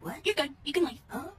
What? You're good. You can leave. Oh.